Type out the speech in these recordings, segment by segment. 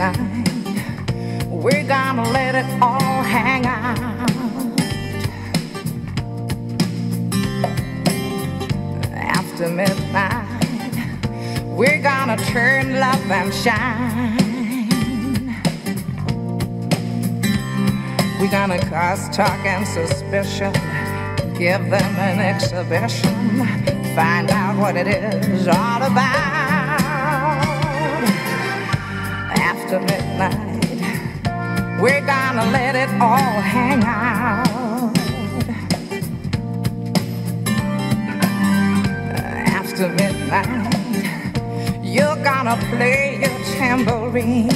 midnight, we're gonna let it all hang out. After midnight, we're gonna turn love and shine. We're gonna cause talk and suspicion, give them an exhibition, find out what it is all about. After midnight, we're gonna let it all hang out. After midnight, you're gonna play your tambourine.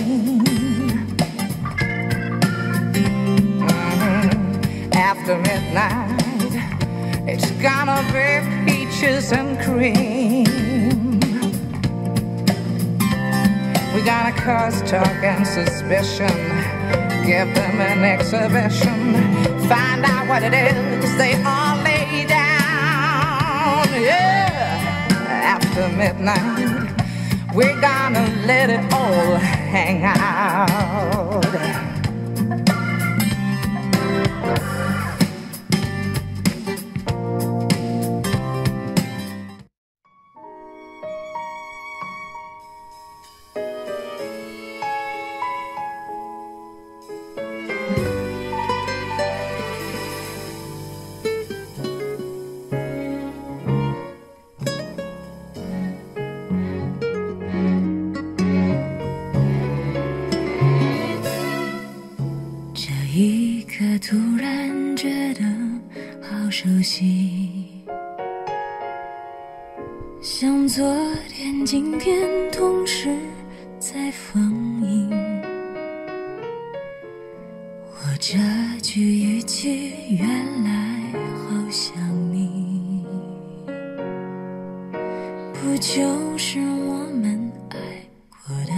Mhm. After midnight, it's gonna be peaches and cream. Gonna cause talk and suspicion, give them an exhibition, find out what it is they all lay down. Yeah, after midnight, we're gonna let it all hang out. 像昨天、今天同时在放映。我这句语气原来好像你，不就是我们爱过的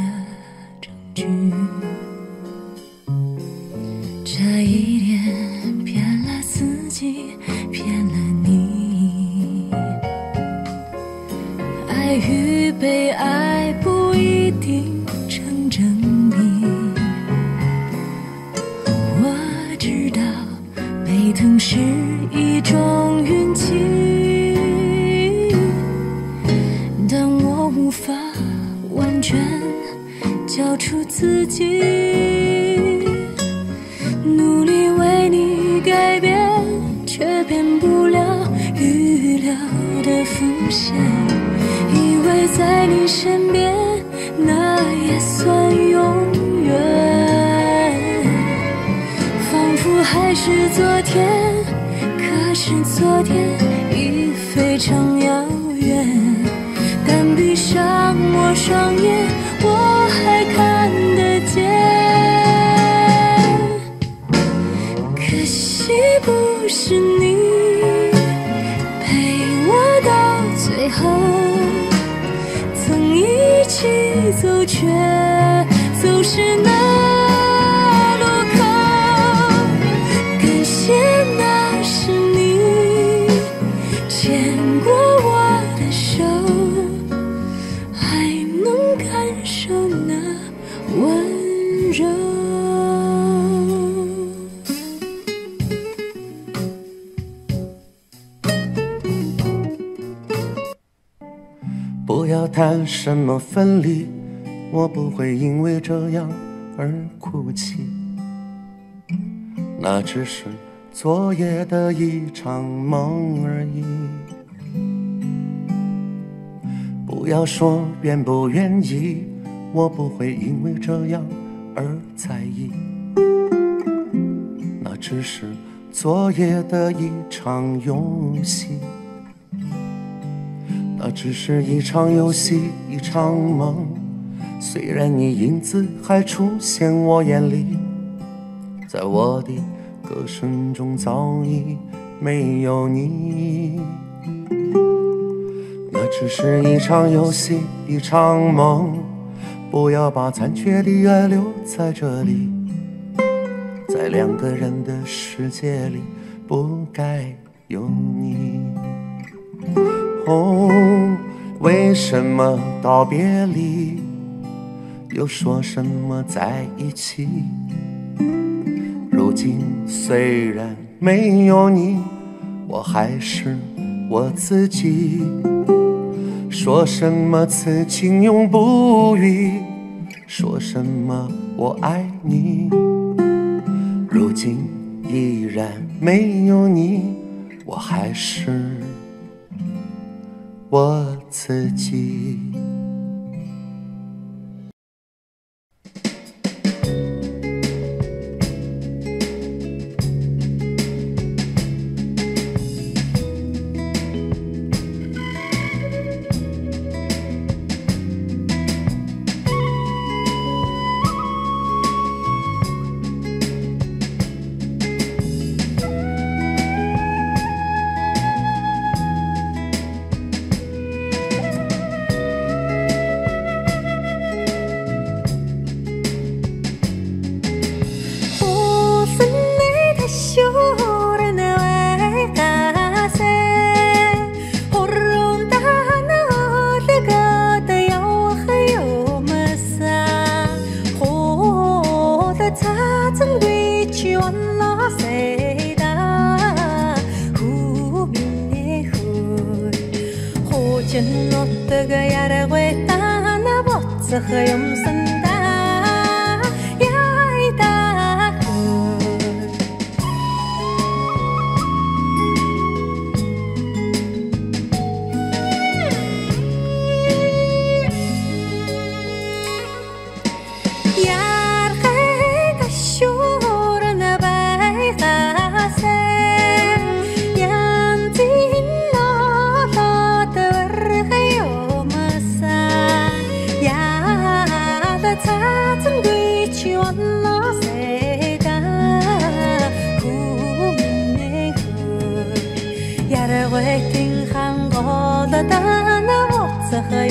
证据？是一种运气，但我无法完全交出自己。努力为你改变，却变不了预料的伏线。以为在你身边，那也算永远。还是昨天，可是昨天已非常遥远。但闭上我双眼，我还看得见。可惜不是你陪我到最后，曾一起走，却不要谈什么分离，我不会因为这样而哭泣。那只是昨夜的一场梦而已。不要说愿不愿意，我不会因为这样而在意。那只是昨夜的一场游戏。那只是一场游戏，一场梦。虽然你影子还出现我眼里，在我的歌声中早已没有你。那只是一场游戏，一场梦。不要把残缺的爱留在这里，在两个人的世界里，不该有你。哦，为什么道别离又说什么在一起？如今虽然没有你，我还是我自己。说什么此情永不渝，说什么我爱你。如今依然没有你，我还是我自己。那西达，呼名的呼，火尽了，这个也得回答那脖子和永生。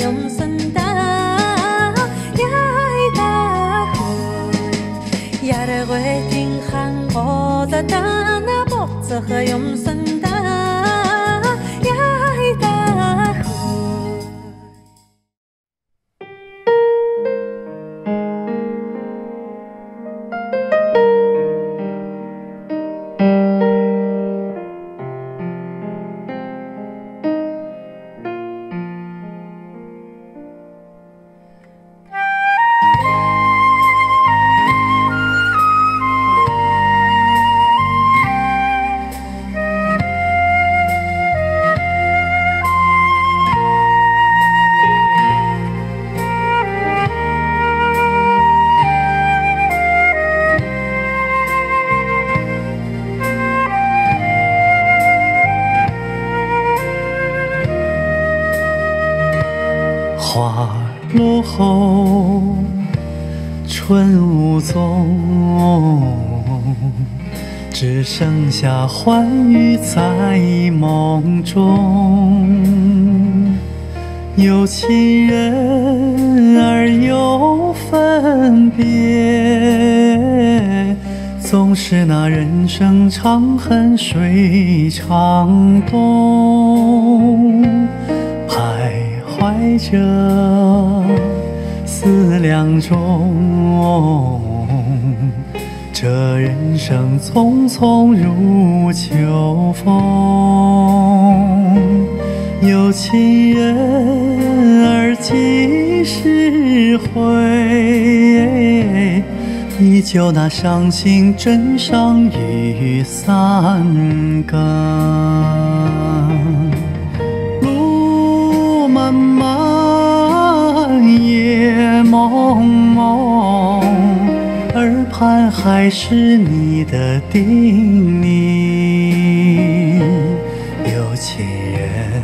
永生大呀大河，呀的为金汉河的他那波子河永生。剩下欢愉在梦中，有情人儿又分别，总是那人生长恨水长东，徘徊着思量中。这人生匆匆如秋风，有情人儿几时回？依旧那伤心枕上雨三更，耳畔还是你的叮咛，有情人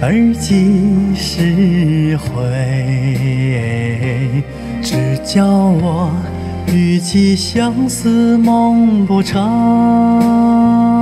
儿几时回？只教我与其相思梦不成。